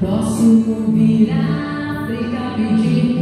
Posso vir à África pedir